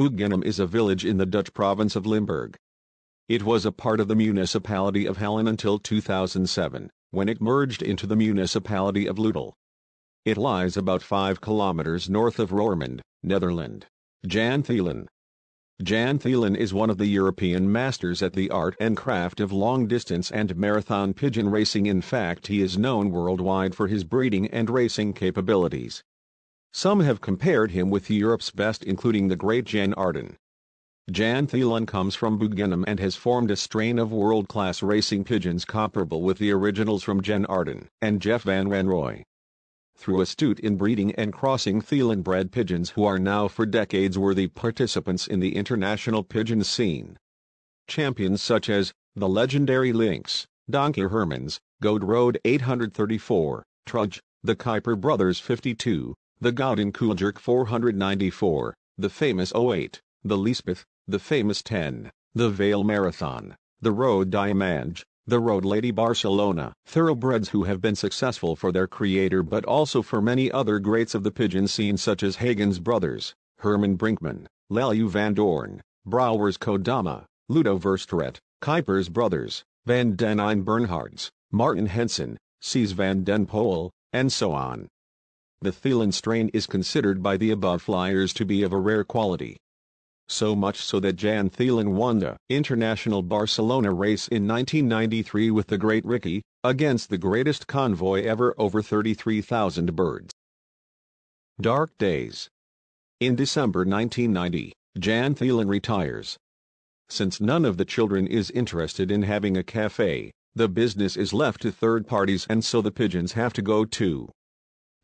Buggenum is a village in the Dutch province of Limburg. It was a part of the municipality of Haelen until 2007, when it merged into the municipality of Leudal. It lies about 5 kilometers north of Roermond, Netherlands. Jan Theelen Jan Theelen is one of the European masters at the art and craft of long-distance and marathon pigeon racing in fact he is known worldwide for his breeding and racing capabilities. Some have compared him with Europe's best including the great Jan Aarden. Jan Theelen comes from Buggenum and has formed a strain of world-class racing pigeons comparable with the originals from Jan Aarden and Jeff Van Wanrooy. Through astute inbreeding and crossing Theelen bred pigeons who are now for decades worthy participants in the international pigeon scene. Champions such as the legendary Lynx, Donkey Hermans, Gold Road 834, Trudge, the Kuiper Brothers 52, the Gouden Koeljerk 494, the famous 08, the Lisbeth, the famous 10, the Vale Marathon, the Road Diamant, the Road Lady Barcelona, thoroughbreds who have been successful for their creator but also for many other greats of the pigeon scene such as Hagen's brothers, Herman Brinkman, Lelio van Dorn, Brouwers Kodama, Ludo Verstraete, Kuijpers brothers, Van den Een Bernhards, Martin Henson, Cees van den Poel, and so on. The Theelen strain is considered by the above flyers to be of a rare quality so much so that Jan Theelen won the International Barcelona race in 1993 with the Great Ricky, against the greatest convoy ever over 33,000 birds. Dark Days In December 1990, Jan Theelen retires. Since none of the children is interested in having a cafe, the business is left to third parties and so the pigeons have to go too.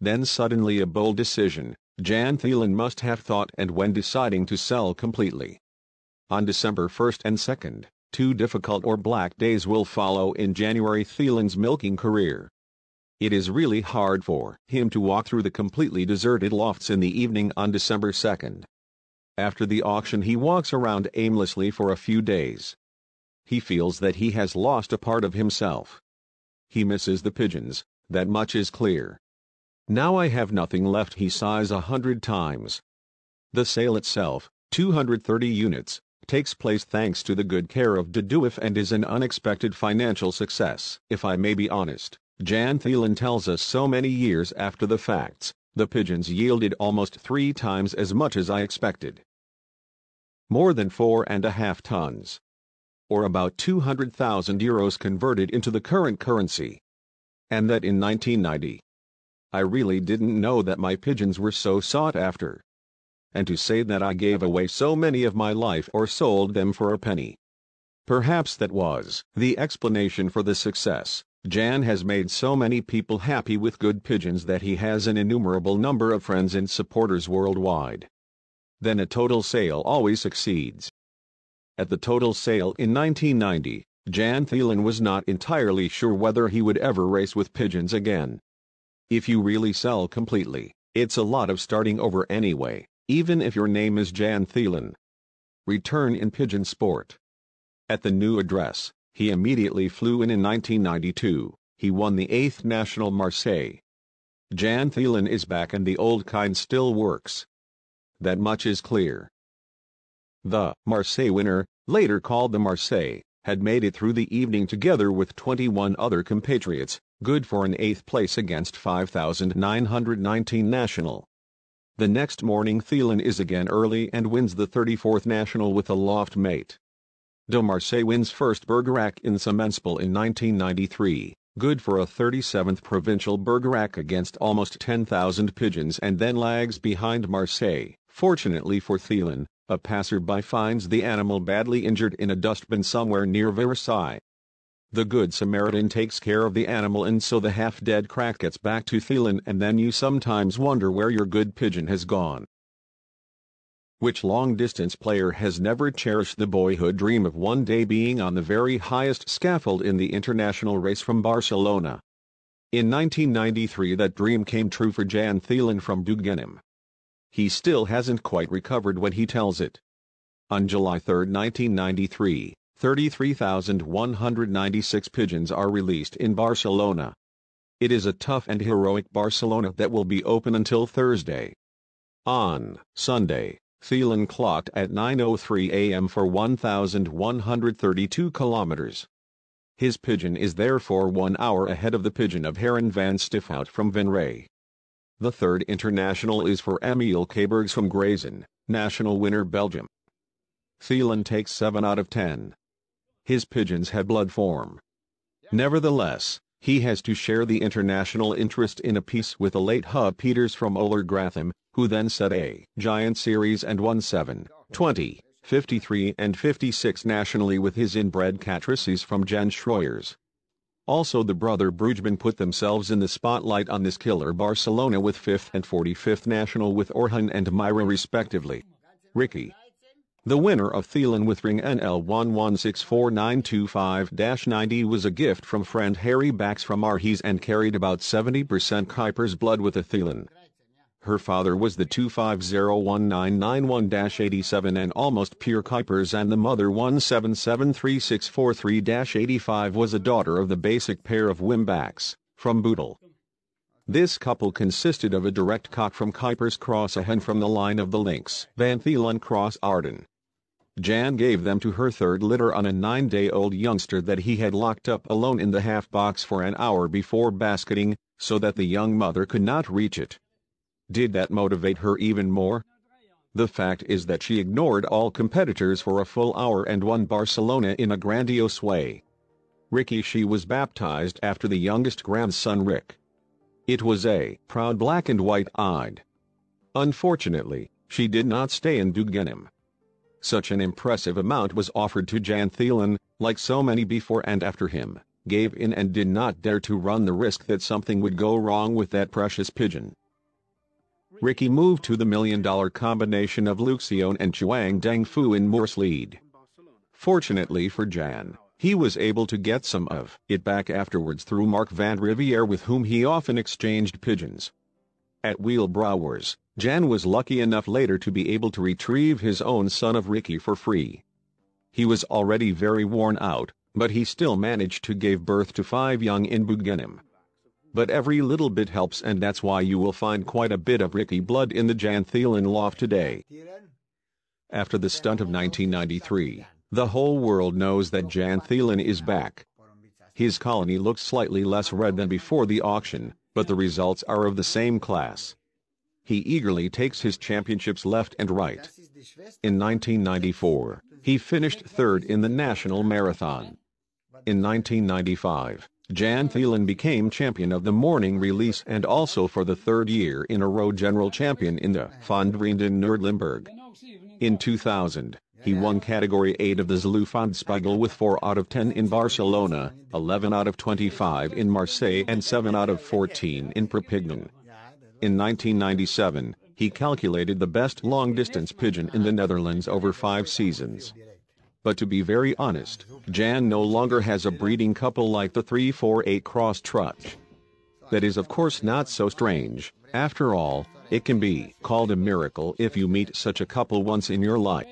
Then suddenly a bold decision, Jan Theelen must have thought and when deciding to sell completely. On December 1st and 2nd, two difficult or black days will follow in January Theelen's milking career. It is really hard for him to walk through the completely deserted lofts in the evening on December 2nd. After the auction he walks around aimlessly for a few days. He feels that he has lost a part of himself. He misses the pigeons, that much is clear. Now I have nothing left he sighs a hundred times. The sale itself, 230 units, takes place thanks to the good care of De Duif and is an unexpected financial success. If I may be honest, Jan Theelen tells us so many years after the facts, the pigeons yielded almost three times as much as I expected. More than four and a half tons. Or about 200,000 euros converted into the current currency. And that in 1990. I really didn't know that my pigeons were so sought after. And to say that I gave away so many of my life or sold them for a penny. Perhaps that was the explanation for the success. Jan has made so many people happy with good pigeons that he has an innumerable number of friends and supporters worldwide. Then a total sale always succeeds. At the total sale in 1990, Jan Theelen was not entirely sure whether he would ever race with pigeons again. If you really sell completely, it's a lot of starting over anyway, even if your name is Jan Theelen. Return in Pigeon Sport. At the new address, he immediately flew in in 1992. He won the 8th National Marseille. Jan Theelen is back and the old kind still works. That much is clear. The Marseille winner, later called the Marseille, had made it through the evening together with 21 other compatriots, good for an eighth place against 5,919 national. The next morning Theelen is again early and wins the 34th national with a loft mate. De Marseille wins first Bergerac in Semenspel in 1993, good for a 37th provincial Bergerac against almost 10,000 pigeons and then lags behind Marseille. Fortunately for Theelen, a passer-by finds the animal badly injured in a dustbin somewhere near Versailles. The Good Samaritan takes care of the animal and so the half-dead crack gets back to Theelen and then you sometimes wonder where your good pigeon has gone. Which long-distance player has never cherished the boyhood dream of one day being on the very highest scaffold in the international race from Barcelona? In 1993 that dream came true for Jan Theelen from Buggenum. He still hasn't quite recovered when he tells it. On July 3, 1993, 33,196 pigeons are released in Barcelona. It is a tough and heroic Barcelona that will be open until Thursday. On Sunday, Theelen clocked at 9.03 a.m. for 1,132 kilometers. His pigeon is therefore one hour ahead of the pigeon of Haaren van Stiphout from Venray. The third international is for Emil Keybergs from Grazen, national winner Belgium. Theelen takes 7 out of 10. His pigeons had blood form. Nevertheless, he has to share the international interest in a piece with the late Hub Peters from Oler Gratham, who then set a giant series and won 7, 20, 53 and 56 nationally with his inbred catrices from Jan Schroyers. Also the brother Brugman put themselves in the spotlight on this killer Barcelona with 5th and 45th national with Orhan and Myra respectively. Ricky. The winner of Theelen with ring NL1164925-90 was a gift from friend Harrie Bax from Arhes and carried about 70% Kuijpers blood with a Theelen. Her father was the 2501991-87 and almost pure Kuijpers and the mother 1773643-85 was a daughter of the basic pair of Wim Bax, from Budel. This couple consisted of a direct cock from Kuijpers Cross a hen from the line of the Lynx Van Theelen Cross Aarden. Jan gave them to her third litter on a nine-day-old youngster that he had locked up alone in the half-box for an hour before basketing, so that the young mother could not reach it. Did that motivate her even more? The fact is that she ignored all competitors for a full hour and won Barcelona in a grandiose way. Ricky she was baptized after the youngest grandson Rick. It was a proud black and white-eyed. Unfortunately, she did not stay in Buggenum. Such an impressive amount was offered to Jan Theelen, like so many before and after him, gave in and did not dare to run the risk that something would go wrong with that precious pigeon. Ricky moved to the million-dollar combination of Luc Sioen and Chuang Dengfu in Moorslede. Fortunately for Jan, he was able to get some of it back afterwards through Mark van Riviere with whom he often exchanged pigeons. At Wielbrouwers, Jan was lucky enough later to be able to retrieve his own son of Ricky for free. He was already very worn out, but he still managed to give birth to five young in Buggenum. But every little bit helps and that's why you will find quite a bit of Ricky blood in the Jan Theelen loft today. After the stunt of 1993, the whole world knows that Jan Theelen is back. His colony looks slightly less red than before the auction, but the results are of the same class. He eagerly takes his championships left and right. In 1994, he finished third in the national marathon. In 1995, Jan Theelen became champion of the morning release and also for the third year in a row general champion in the Van Vrienden Noord-Limburg. In 2000, he won Category 8 of the Zulu with 4 out of 10 in Barcelona, 11 out of 25 in Marseille and 7 out of 14 in Perpignan. In 1997, he calculated the best long-distance pigeon in the Netherlands over five seasons. But to be very honest, Jan no longer has a breeding couple like the 348 cross trutch. That is of course not so strange, after all, it can be called a miracle if you meet such a couple once in your life.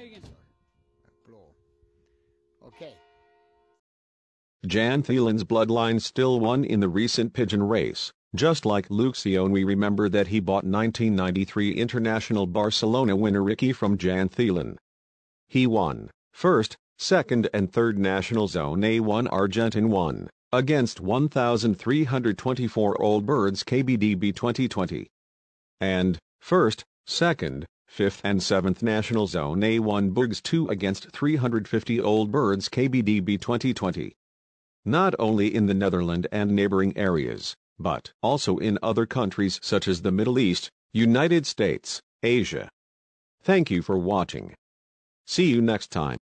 Jan Theelen's bloodline still won in the recent pigeon race, just like Luc Sioen we remember that he bought 1993 International Barcelona winner Ricky from Jan Thielen. He won, first, second and third National Zone A1 Argenton 1, against 1,324 Old Birds KBDB 2020. And, first, second, fifth and seventh National Zone A1 Bourges 2 against 350 Old Birds KBDB 2020. Not only in the Netherlands and neighboring areas, but also in other countries such as the Middle East, United States, Asia. Thank you for watching. See you next time.